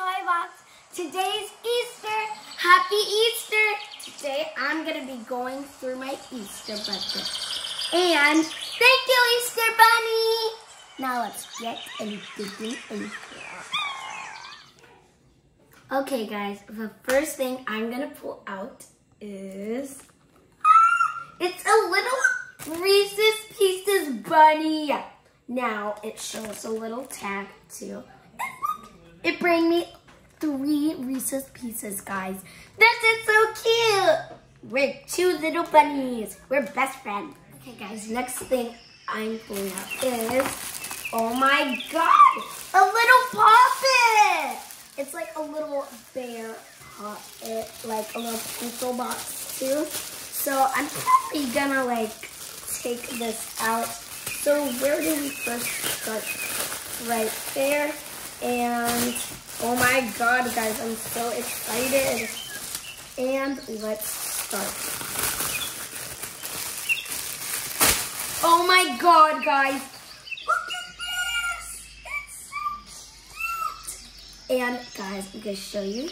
Toy Box. Today is Easter. Happy Easter. Today I'm going to be going through my Easter budget. And thank you, Easter Bunny. Now let's get and the in. Okay, guys. The first thing I'm going to pull out is... It's a little Reese's Pieces Bunny. Now it shows a little tag too. It bring me three Reese's Pieces, guys. This is so cute. We're two little bunnies. We're best friends. Okay, guys, next thing I'm pulling out is, oh my God, a little puppet. It's like a little bear poppet, like a little pencil box too. So I'm probably gonna like take this out. So where do we first start? Right there. And oh my God, guys, I'm so excited. And let's start. Oh my God, guys. Look at this. It's so cute. And guys, I'm gonna show you.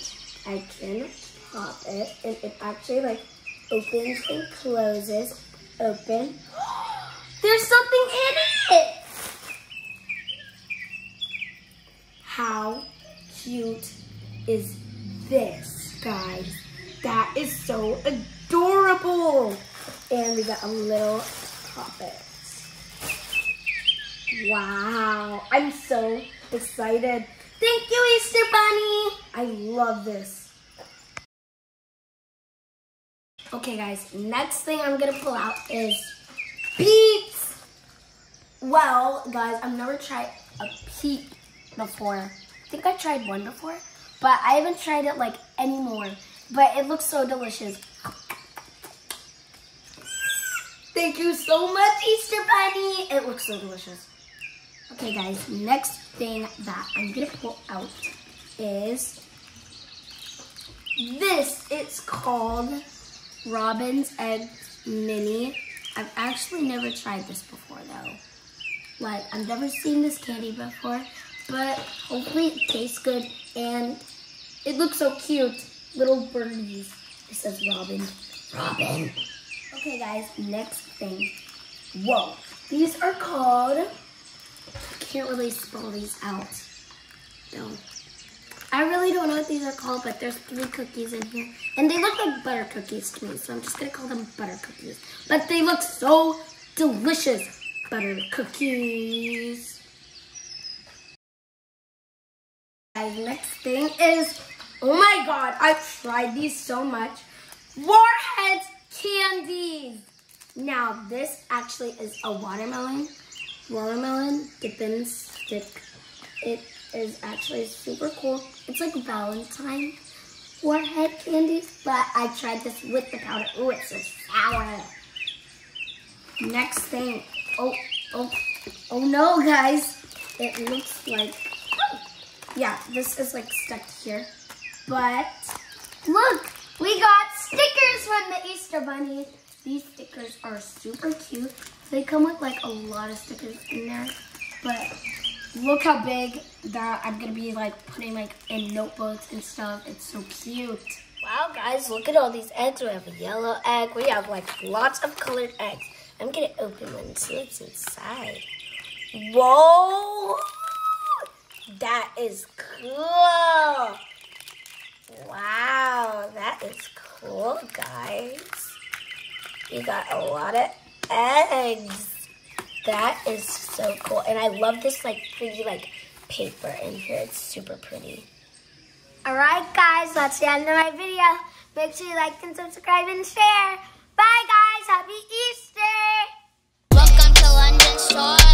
I can pop it and it actually like opens and closes. Open. There's something in it. How cute is this, guys? That is so adorable. And we got a little puppet. Wow, I'm so excited. Thank you, Easter Bunny. I love this. Okay, guys, next thing I'm gonna pull out is Peeps. Well, guys, I've never tried a Peep before. I think I tried one before, but I haven't tried it like anymore. But it looks so delicious. Thank you so much, Easter Bunny. It looks so delicious. Okay, guys, next thing that I'm gonna pull out is this. It's called Robin's Egg Mini. I've actually never tried this before though. Like, I've never seen this candy before, but hopefully it tastes good and it looks so cute. Little birdies. It says Robin. Robin. Okay guys, next thing. Whoa. These are called, I can't really spell these out. No. I really don't know what these are called, but there's three cookies in here. And they look like butter cookies to me, so I'm just gonna call them butter cookies. But they look so delicious. Butter cookies. Guys, next thing is, oh my god, I've tried these so much. Warheads candies. Now, this actually is a watermelon. Watermelon dipping stick. It is actually super cool. It's like Valentine warhead candies, but I tried this with the powder. Oh, it's so sour. Next thing. Oh, oh, oh no, guys. It looks like, yeah, this is like stuck here. But look, we got stickers from the Easter Bunny. These stickers are super cute. They come with like a lot of stickers in there, but look how big that I'm gonna be like putting like in notebooks and stuff. It's so cute. Wow, guys, look at all these eggs. We have a yellow egg. We have like lots of colored eggs. I'm gonna open one and see what's inside. Whoa! That is cool. Wow, that is cool, guys. You got a lot of eggs. That is so cool. And I love this like pretty like paper in here. It's super pretty. All right, guys, that's the end of my video. Make sure you like and subscribe and share. Bye, guys. Happy Easter. Welcome to London's Toy.